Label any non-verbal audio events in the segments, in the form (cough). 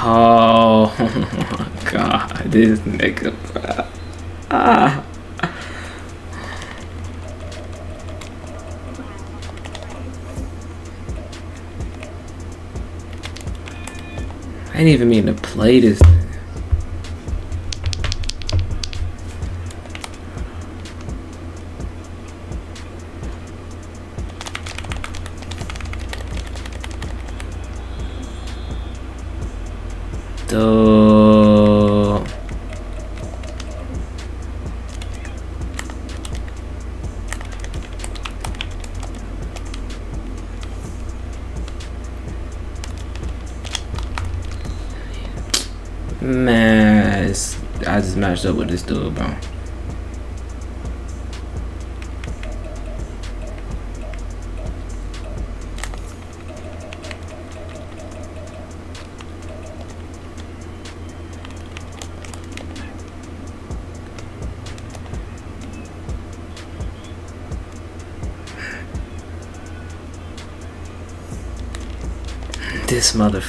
Oh my (laughs) god, this nigga. Ah. I didn't even mean to play this. Man, I just matched up with this dude, bro. This mother.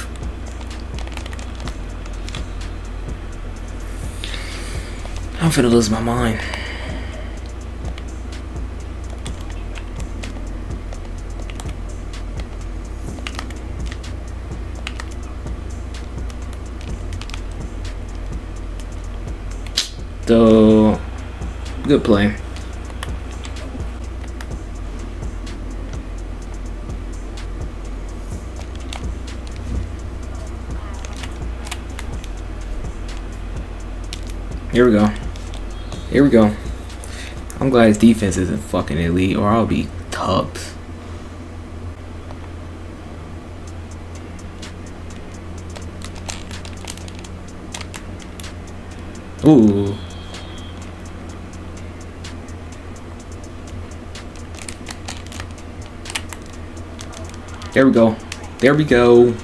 I'm gonna lose my mind. Though, good play. Here we go. Here we go. I'm glad his defense isn't fucking elite, or I'll be tubs. Ooh. There we go. There we go.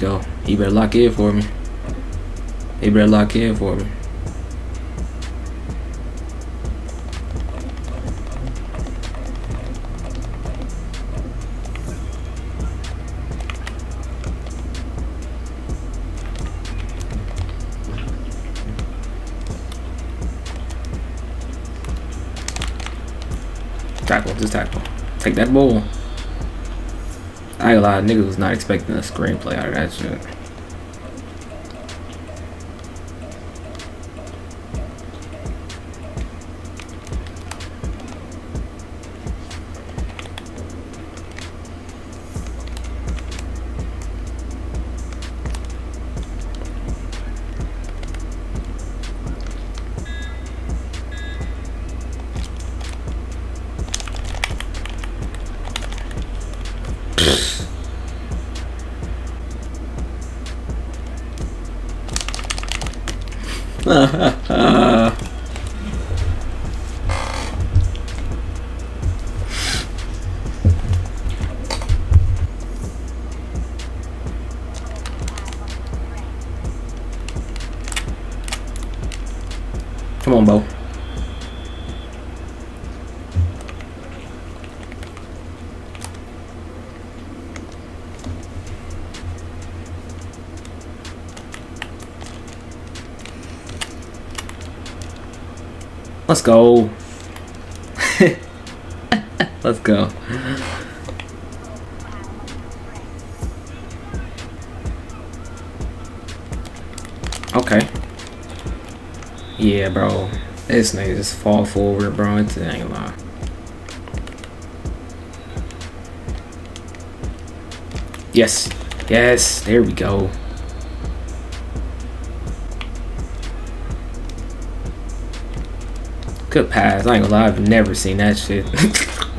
Go. He better lock in for me. He better lock in for me. Tackle, just tackle. Take that ball. I ain't gonna lie, niggas was not expecting a screenplay out of that shit. Let's go. (laughs) Let's go. Okay. Yeah, bro. This nigga just fall forward, bro. It's ain't lie. Yes. Yes. There we go. Good pass. I ain't gonna lie. I've never seen that shit.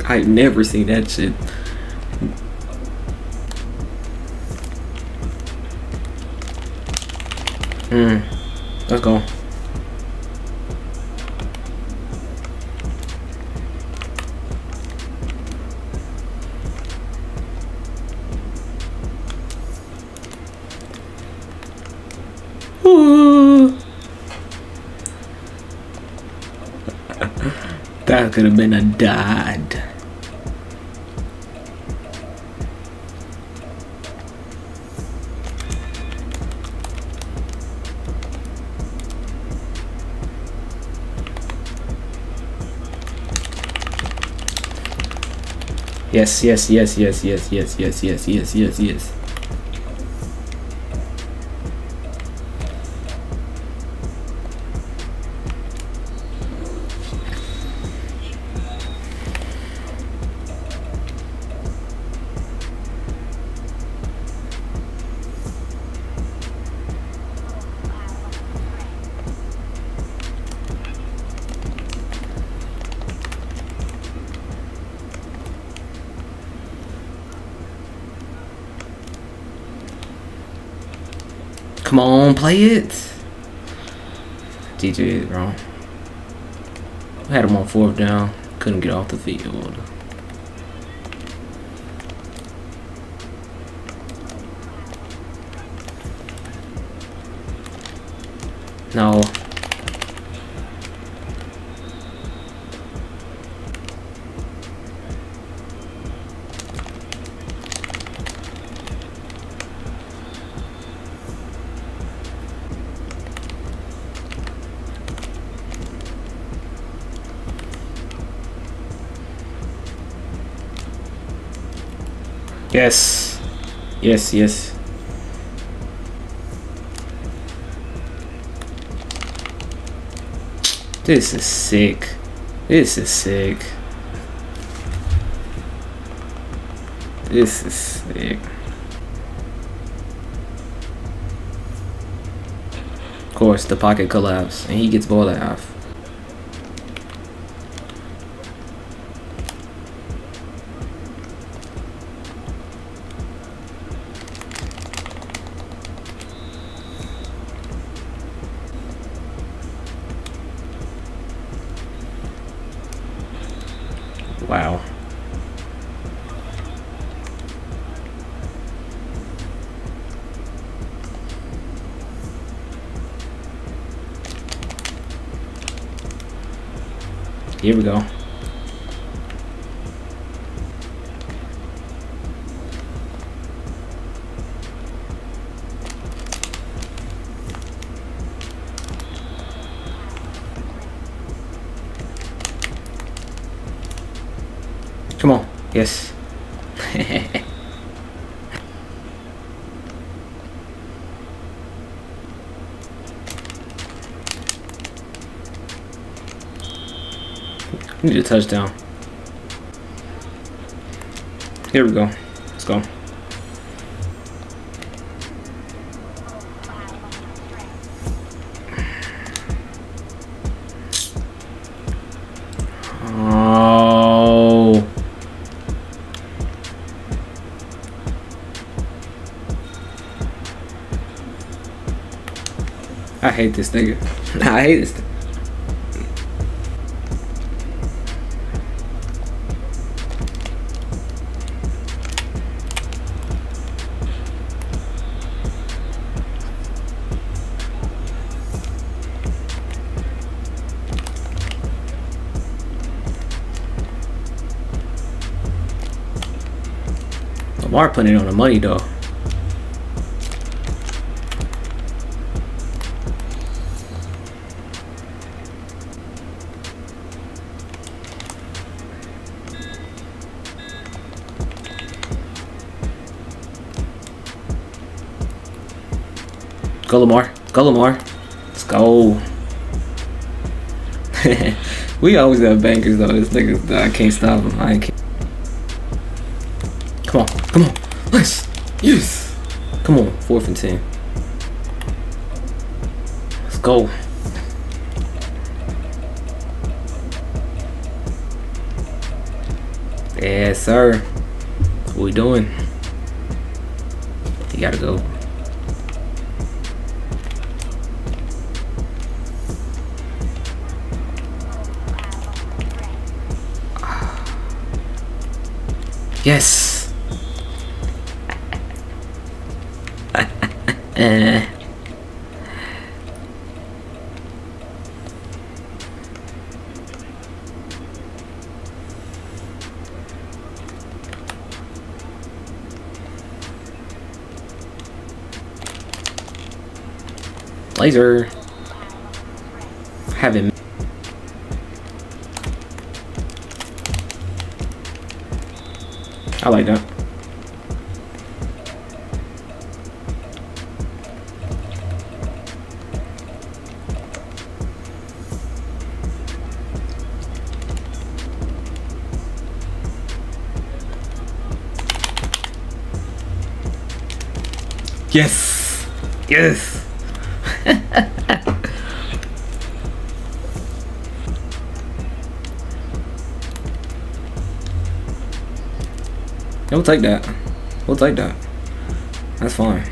(laughs) I've never seen that shit. Hmm. Let's go. That could have been a dad. Yes, yes, yes, yes, yes, yes, yes, yes, yes, yes, yes. Come on, play it. DJ. I had him on fourth down. Couldn't get off the field. Yes. Yes, yes. This is sick. This is sick. This is sick. Of course, the pocket collapse, and he gets ball half. Here we go. Come on. Yes. Need a touchdown. Here we go. Let's go. Oh. I hate this nigga. (laughs) I hate this. Lamar putting it on the money though. Go Lamar. Go Lamar. Let's go. (laughs) we always have bankers though. This nigga, I can't stop him. I can't. Come on. Nice. Yes. Come on. Fourth and ten. Let's go. Yes, sir. What we doing? You gotta go. (sighs) Yes. Uh, laser. Have him. I like that. Yes. Yes. (laughs) we'll take that. We'll take that. That's fine.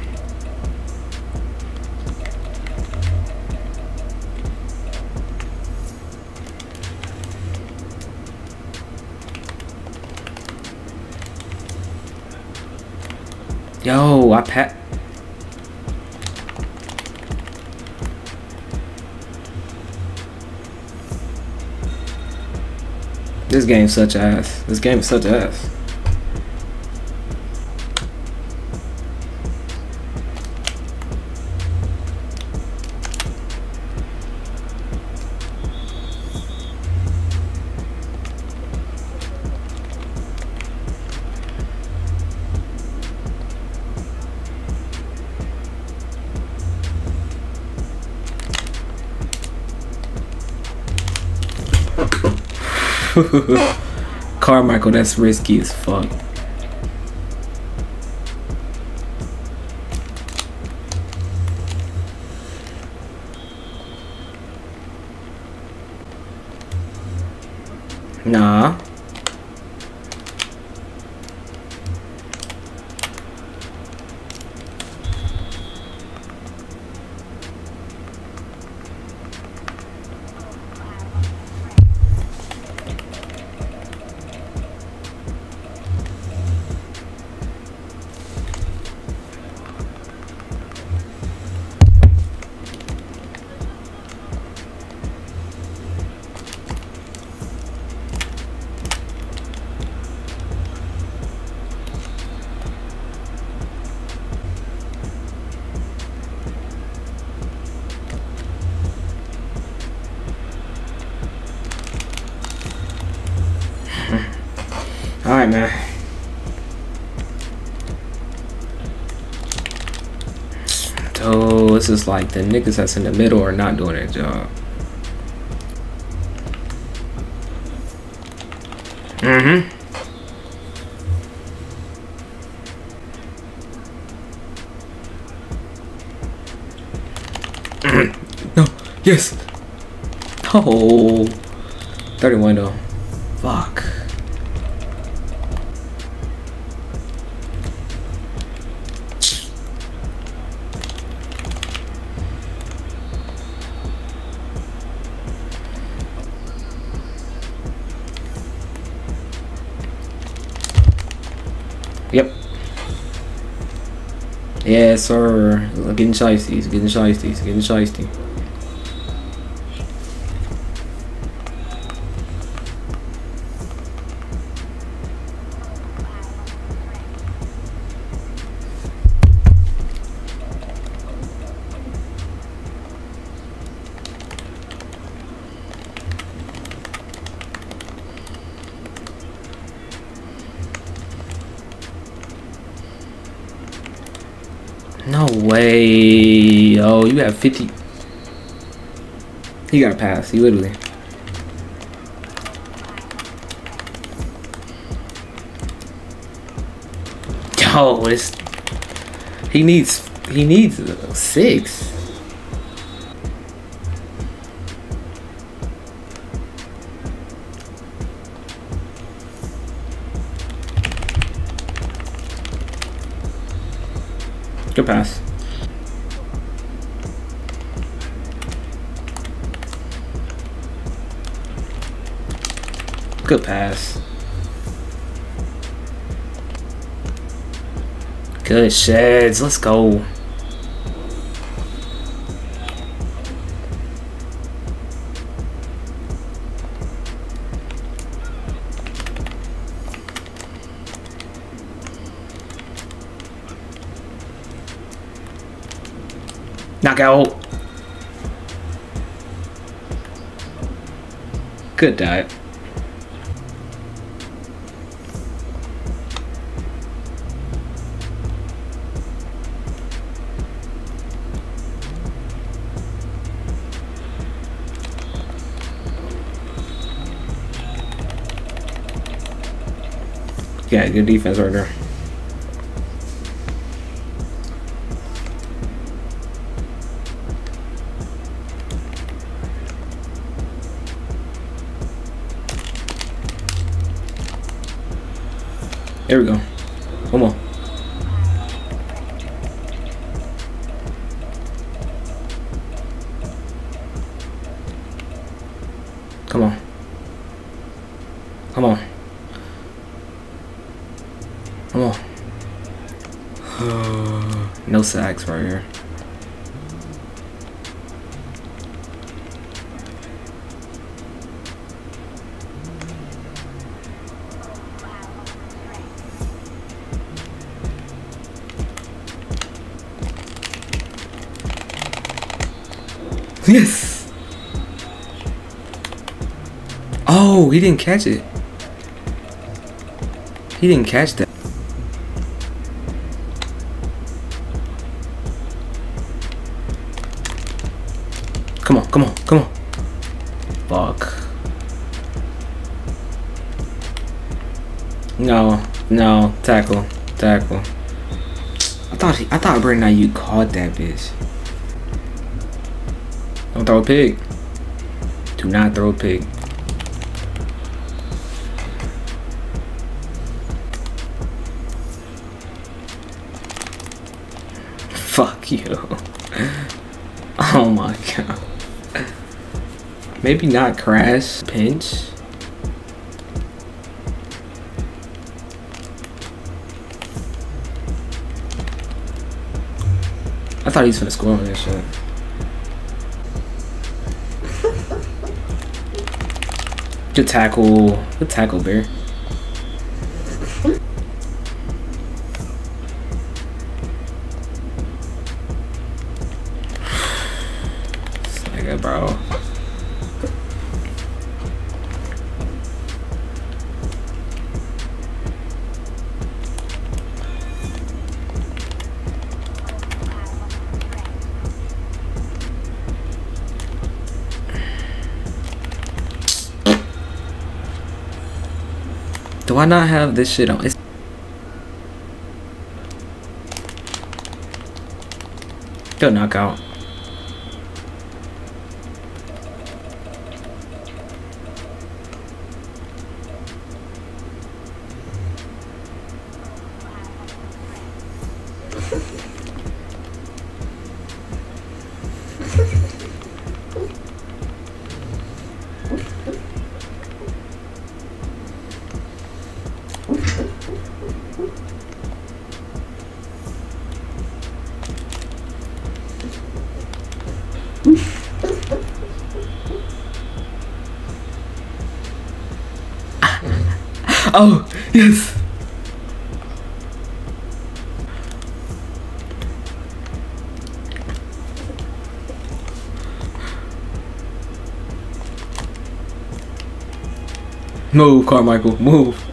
This game's such ass. This game is such ass. (laughs) Carmichael, that's risky as fuck. Nah. Alright, man. Oh, this is like the niggas that's in the middle are not doing their job. Mm-hmm. (clears throat) no. Yes. Oh. 31 though. Yes, sir. Getting shiesty. Getting shiesty. Getting shiesty. Way. Oh, you have 50. He got a pass. He literally. Yo, it's He needs. He needs six. Good pass. Good pass. Good sheds. Let's go. Knockout. Good dive. Yeah, good defense right there. There we go. Come on. Right here. Yes! Oh, he didn't catch it. He didn't catch that. Tackle, tackle. I thought he, I thought Brandon you caught that bitch. Don't throw a pig. Do not throw a pig. (laughs) Fuck you. (laughs) Oh my god. Maybe not crash. Pinch. Thought he was gonna score on this shit. (laughs) Good tackle. Good tackle, Bear. Do I not have this shit on? It's Good knockout. Oh, yes. Move, Carmichael, move.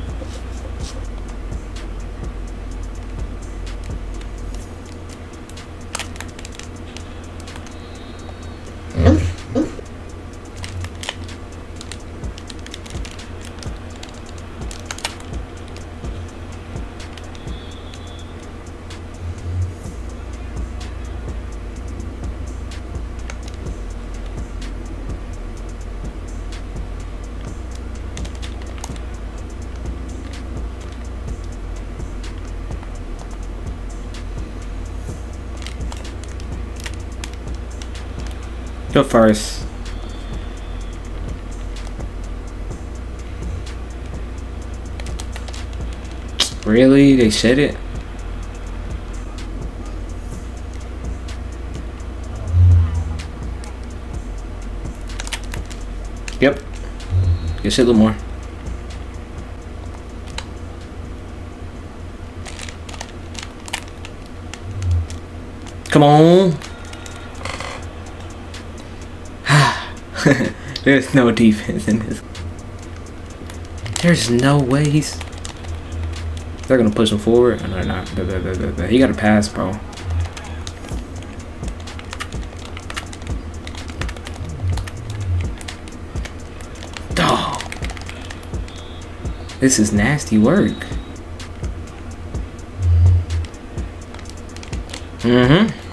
Go first. Really? They said it? Yep. A little more. Come on. There's no defense in this. There's no way he's. They're gonna push him forward. No, they're not. He got to pass, bro. Dog. This is nasty work. Mm-hmm.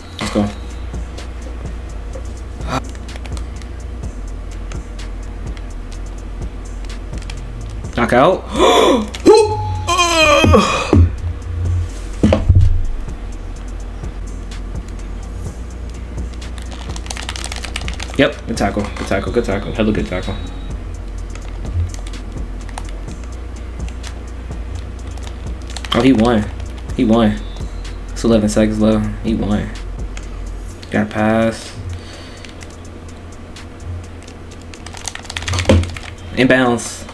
Knockout. (gasps) yep, good tackle, good tackle, good tackle, hella good tackle. Oh, he won. He won. It's 11 seconds left. He won. Got pass. Inbounds.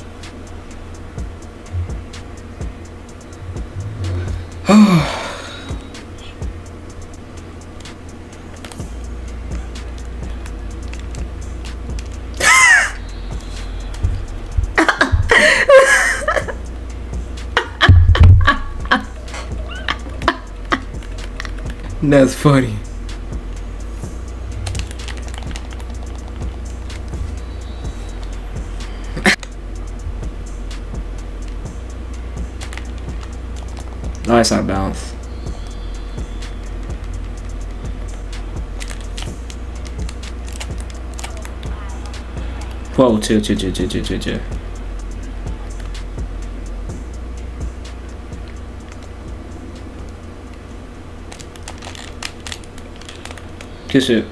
That's funny. Nice out bounce. Whoa, chill, chill, chill, chill, chill, chill, chill. Kiss it.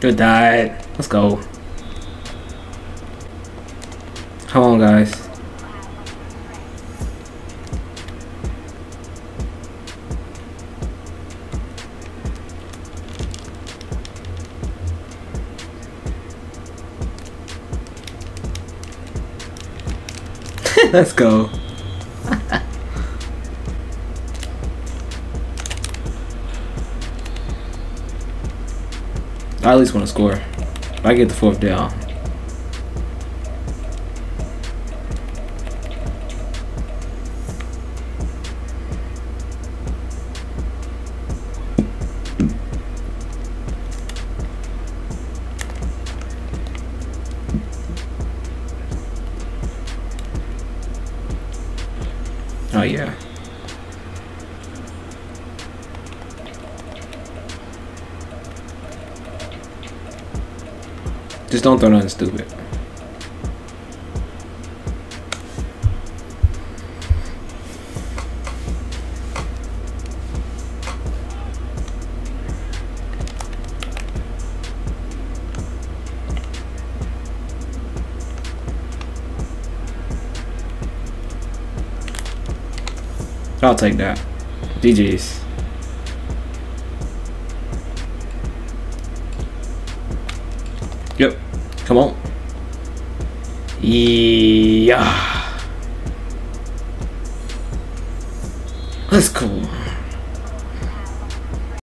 Good diet. Let's go. Let's go. I at least want to score. I get the fourth down. Just don't throw nothing stupid. I'll take that. GG's. Yeah. Let's go.